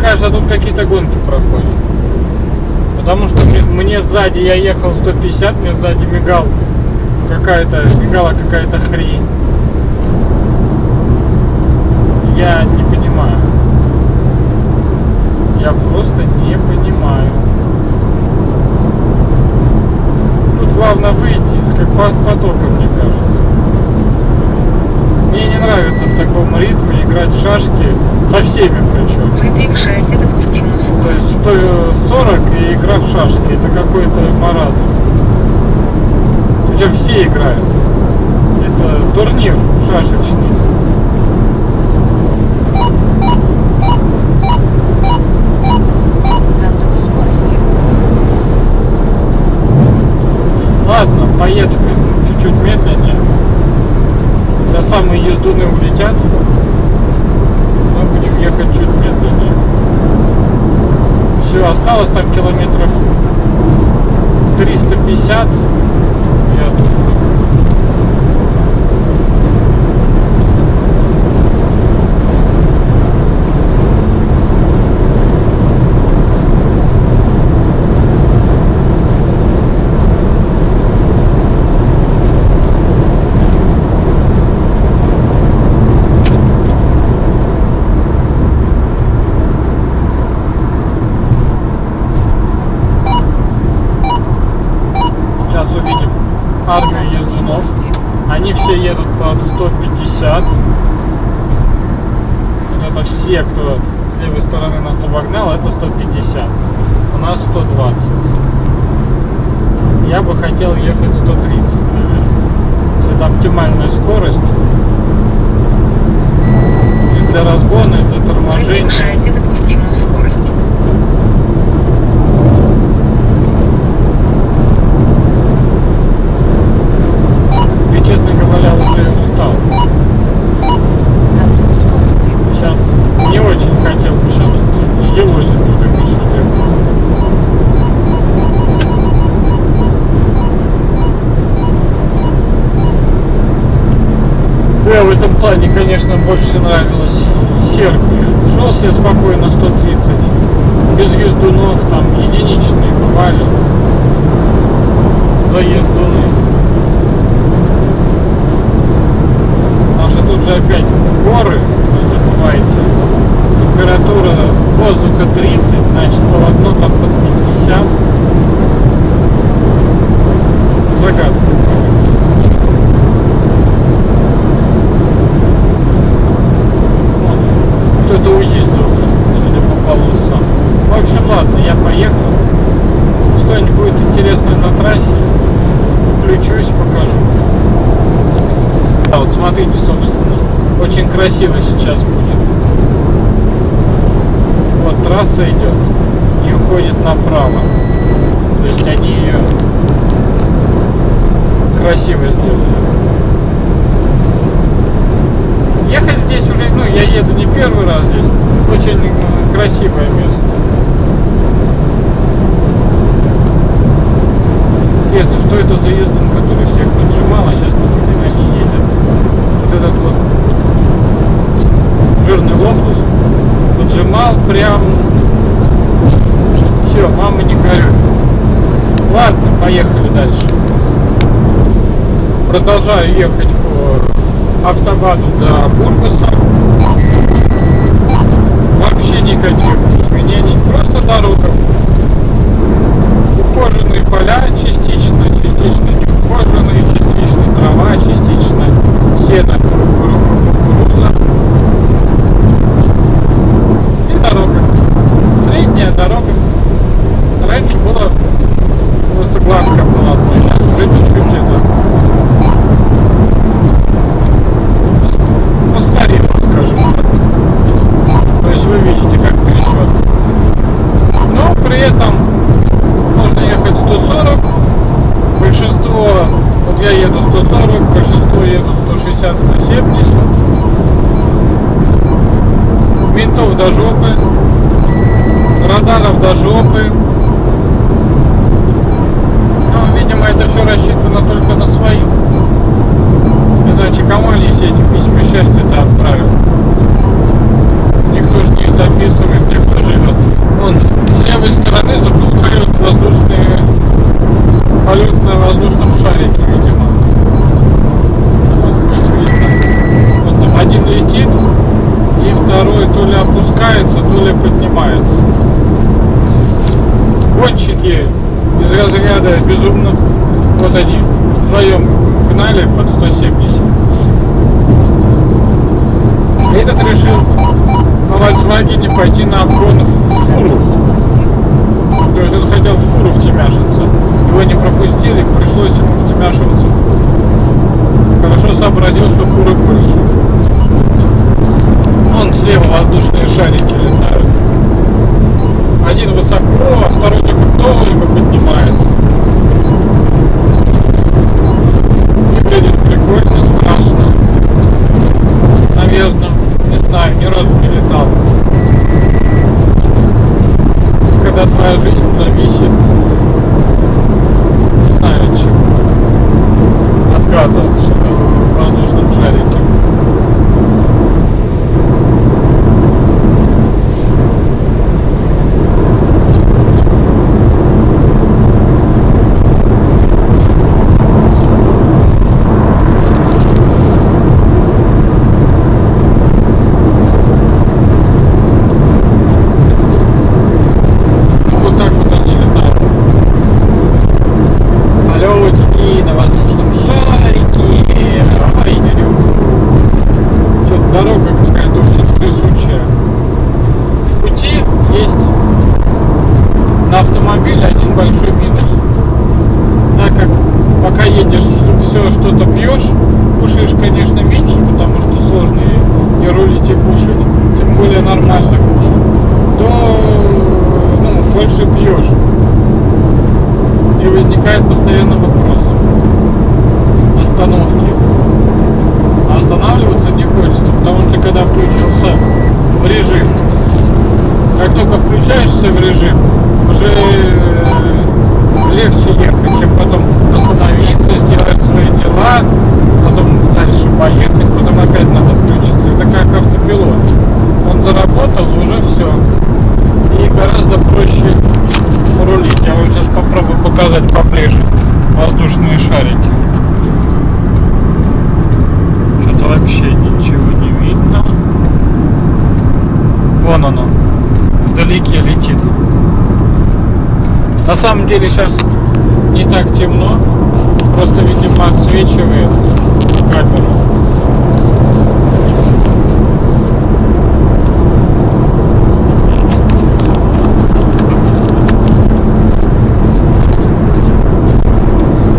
кажется, тут какие-то гонки проходят. Потому что мне, мне сзади, я ехал 150, мне сзади мигал какая-то, мигала какая-то хрень. Я не понимаю. Я просто не понимаю. Тут главное выйти из как по- потока, мне кажется. Мне не нравится в таком ритме играть в шашки со причем. Вы превышаете допустимую То есть скорость. 140 и игра в шашки. Это какой-то маразм. Причем все играют. Это турнир шашечный. Ладно, поеду чуть-чуть медленнее. Сейчас самые ездуны улетят. Мы будем ехать чуть медленнее. Все, осталось там километров 350. Я думаю. Сейчас увидим армию Контроль ездунов. скорости. Они все едут под 150. Вот это все, кто с левой стороны нас обогнал, это 150. У нас 120. Я бы хотел ехать 130, наверное. Это оптимальная скорость. И для разгона, и для торможения. превышаете допустимую скорость. И, честно говоря, уже устал. Контроль скорости. Сейчас не очень хотел бы сейчас тут елозить туда и сюда. Мне в этом плане, конечно, больше нравилось Сербия. Шел себе спокойно 130, без ездунов, там единичные бывали за ездуны. Потому что тут же опять горы, не забывайте. Температура воздуха 30, значит полотно там под 50. Загадка. Вон, Кто-то уездился, судя по полосам. В общем, ладно, я поехал. Что-нибудь будет интересное на трассе, включусь, покажу. А вот смотрите, собственно, очень красиво сейчас будет. Вот трасса идет и уходит направо. То есть они ее красиво сделали. Ехать здесь уже, ну, я еду не первый раз здесь. Очень э, красивое место. Интересно, что это за ездун, который всех поджимал, а сейчас хрена не едет. Вот этот вот жирный лохус поджимал прям... Все, мама не горюй. Ладно, поехали дальше. Продолжаю ехать по автобану до Бургаса. Вообще никаких 150, 170. Ментов до жопы. Радаров до жопы. Но, видимо, это все рассчитано только на свои. Иначе кому они все эти письма счастья-то отправят? Никто же не записывает, тех, кто живет. Он с левой стороны запускают воздушные полет на воздушном шарике, видимо. Один летит, и второй то ли опускается, то ли поднимается. Гонщики из разряда безумных, вот они вдвоем гнали под 170. Этот решил на Volkswagen пойти на обгон в фуру. То есть он хотел в фуру втемяшиться. Его не пропустили, пришлось ему втемяшиваться в фуру. Хорошо сообразил, что фуры больше. Слева воздушные шарики летают. Один высоко, а второй только только поднимается. Выглядит прикольно, страшно. Наверное. Не знаю, ни разу не летал. Когда твоя жизнь зависит, не знаю от чего, от газа в воздушном шарике. Ну, вот так вот они летают. Полетики на воздушном шарике. Ай, дядю. Что-то дорога какая-то очень трясучая. В пути есть на автомобиле один большой минус. Так как пока едешь, что все что-то пьешь, кушаешь, конечно, меньше, потому что сложно и, и рулить, и кушать, более нормально кушать, то ну, больше пьешь. И возникает постоянно вопрос остановки. А останавливаться не хочется, потому что когда включился в режим, как только включаешься в режим, уже э, легче ехать, чем потом остановиться, сделать свои дела, потом дальше поехать, потом опять надо включиться. Это как автопилот. Заработал, уже все. И гораздо проще рулить. Я вам сейчас попробую показать поближе воздушные шарики. Что-то вообще ничего не видно. Вон оно. Вдалеке летит. На самом деле сейчас не так темно. Просто, видимо, отсвечивает камера.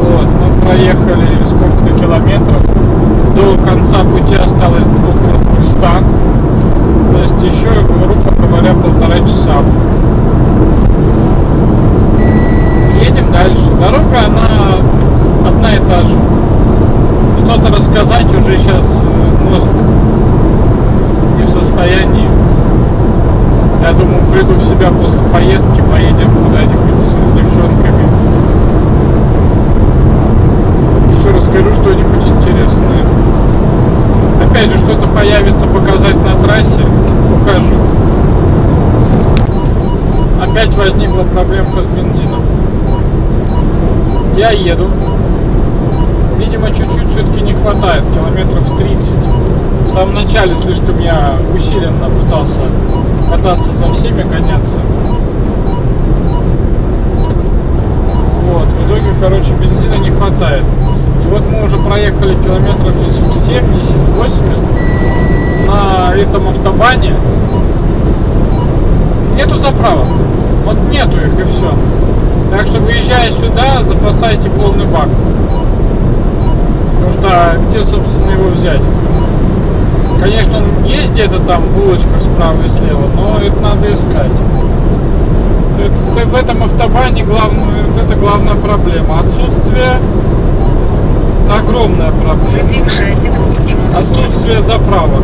Вот, мы проехали сколько-то километров. До пути осталось около 200. То есть еще, грубо говоря, полтора часа. Едем дальше. Дорога, она одна и та же. Что-то рассказать уже сейчас э, мозг не в состоянии. Я думаю, приду в себя после поездки, поедем куда-нибудь с девчонками. Еще расскажу что-нибудь интересное. Опять же, что-то появится показать на трассе, покажу. Опять возникла проблемка с бензином. Я еду. Видимо, чуть-чуть все-таки не хватает, километров 30. В самом начале слишком я усиленно пытался кататься со всеми, гоняться. Вот, в итоге, короче, бензина не хватает. Вот мы уже проехали километров 70-80 на этом автобане. Нету заправок. Вот нету их и все. Так что выезжая сюда, запасайте полный бак. Потому что где, собственно, его взять? Конечно, он есть где-то там в улочках справа и слева, но это надо искать. Это, в этом автобане главное, это главная проблема. Отсутствие огромная проблема. Вы превышаете допустимую. Отсутствие заправок.